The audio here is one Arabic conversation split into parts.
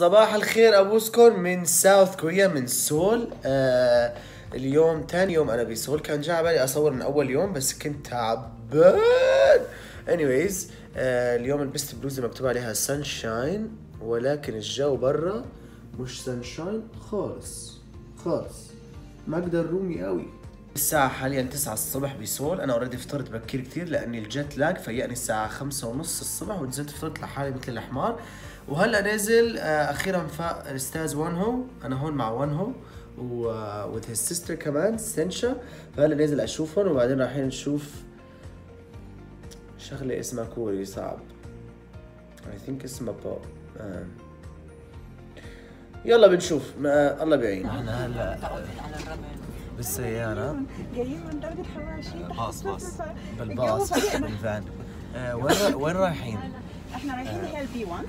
صباح الخير أبوسكم من South Korea من سول. آه اليوم تاني يوم أنا بسول. كان جاي على بالي أصور من أول يوم بس كنت تعبان anyways آه اليوم لبست بلوزه مكتوب عليها sunshine ولكن الجو برا مش sunshine خالص خالص. ما أقدر رومي قوي الساعة حاليا 9 الصبح بسول أنا already فطرت بكير كثير لأني ال jet lag فيقني الساعة 5 ونص الصبح ونزلت فطرت لحالي مثل الحمار وهلأ نازل آه، أخيرا فاق الأستاذ وانهو أنا هون مع وانهو و with his sister كمان سنشا فهلأ نازل أشوفهم وبعدين رايحين نشوف شغلة اسمها كوري صعب. I think اسمها بوب آه. يلا بنشوف ما الله بيعين إحنا بالسيارة. جايين من درب الحواشي باص باص. بالباص بالفان آه، وين وين رايحين؟ إحنا رايحين هي ال B1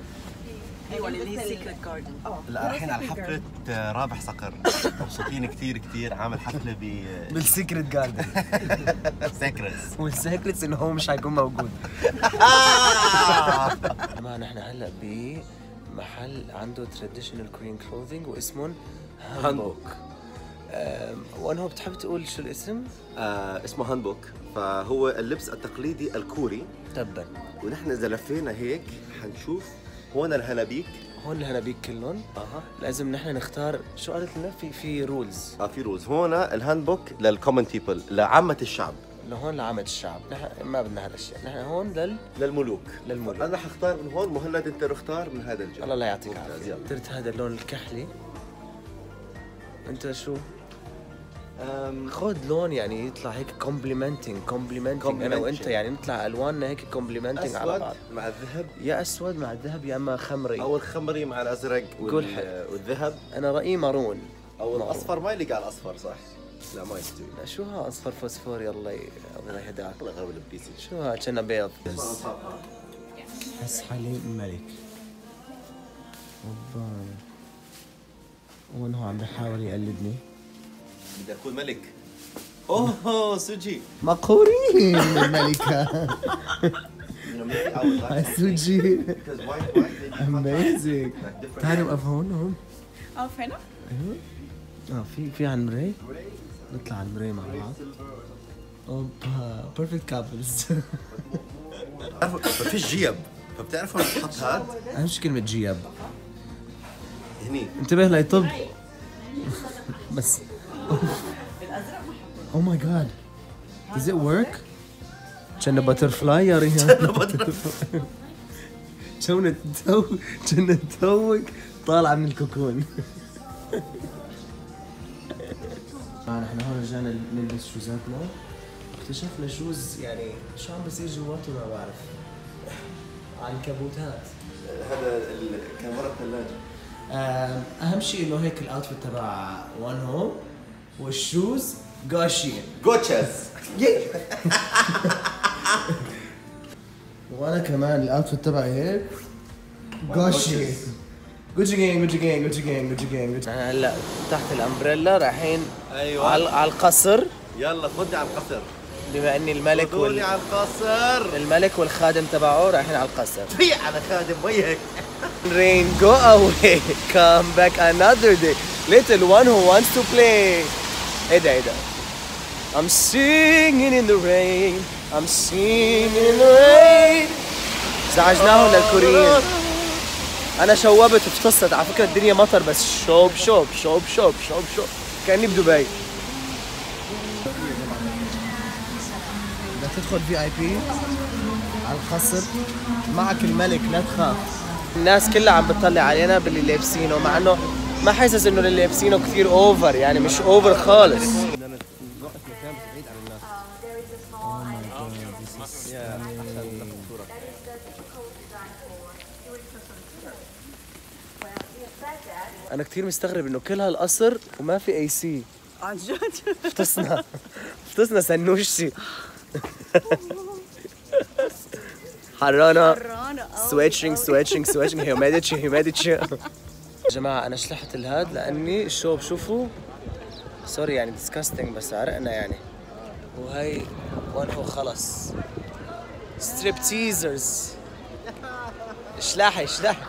أيوه اللي هي secret garden لا رايحين على حفلة آه، رابح صقر. مبسوطين كثير كثير. عامل حفلة ب بال secret garden secrets وال secrets انه هو مش حيكون موجود. ما نحن هلا بمحل عنده traditional Korean clothing واسمه هانبوك وانهو بتحب تقول شو الاسم؟ آه اسمه هانبوك فهو اللبس التقليدي الكوري. تبا. ونحن إذا لفينا هيك حنشوف هون الهنابيك هون الهنابيك كلهم. أها. لازم نحن نختار. شو قالت لنا؟ في في rules آه في rules هون الهانبوك لل common people لعامة الشعب. لهون لعامة الشعب. نحن ما بدنا هذا الشيء. نحن هون لل للملوك. للملوك. أنا حختار من هون مهند أنت اختار من هذا الجهه الله لا يعطيك يلا. اخترت هذا اللون الكحلي. أنت شو؟ خذ لون يعني يطلع هيك كومبليمنتنج كومبليمنتنج أنا وأنت. يعني نطلع ألواننا هيك كومبليمنتنج على أسود بعض. مع الذهب. يا أسود مع الذهب يا أما خمري. أو الخمري مع الأزرق وال-. والذهب. أنا رأيي مارون. أو معروف. الأصفر ما يليق على الأصفر صح؟ لا ما يستوي. لا شو ها أصفر فوسفوري الله. الله يهداك. الله غير البيسي شو ها؟ كنا بيض. بس حالي ملك. وين هو؟ عم بيحاول يقلدني. بدي أكون ملك. اوه سوجي. مقهورين الملكة. سوجي. اميزنج تعالوا وقف هون هون. آه فين؟ أيوه. آه في في على المراي نطلع على المراي مع بعض. أوبا بيرفكت كابلز ما فيش جيب. فبتعرفوا بتحط هاد؟ اهم شيء كلمة جياب هني. انتبه لا يطب بس. أو ماي جاد Does it work؟ كنا باترفلاي يا ريان كنا تو كنا توك طالعة من الكوكون. آه نحن هون رجعنا نلبس شوزاتنا. اكتشفنا شوز يعني شو عم بصير جواته ما بعرف. عنكبوتات هذا ورا الثلاجة. أهم شيء إنه هيك الاوتفيت تبع وان هو والشوز غاشي جوتشز وأنا كمان الاوتفيت تبعي هيك. غاشي جوجي جينج جوجي جينج جوجي جينج جوجي جينج هلا تحت الامبريلا رايحين أيوه. على القصر. يلا خذني على القصر. بما إني الملك وال... على القصر. الملك والخادم تبعه رايحين على القصر. في على خادم وجهك Rain, go away. Come back another day. Little one who wants to play. إيه ده إيه ده؟ I'm singing in the rain. I'm singing in the rain. زعجناهم للكوريين. أنا شوبت وفطست على فكرة الدنيا مطر بس شوب شوب شوب شوب شوب شوب كأني بدبي. بدك تدخل VIP على القصر معك الملك لا تخاف الناس كلها عم بتطلع علينا باللي لابسينه مع إنه ما حاسس إنه اللي لابسينه كثير over يعني مش over خالص. أنا كثير مستغرب إنه كل هالقصر وما في AC عن جد؟ فطسنا فطسنا سنوشتي حرانا حرانة. sweating sweating sweating humidity humidity يا جماعة أنا شلحت الهاد لأني الشو بشوفوا سوري يعني ديسكاستنج بس عرقنا يعني. وهي وين هو خلص. strip teasers اشلاحي اشلاحي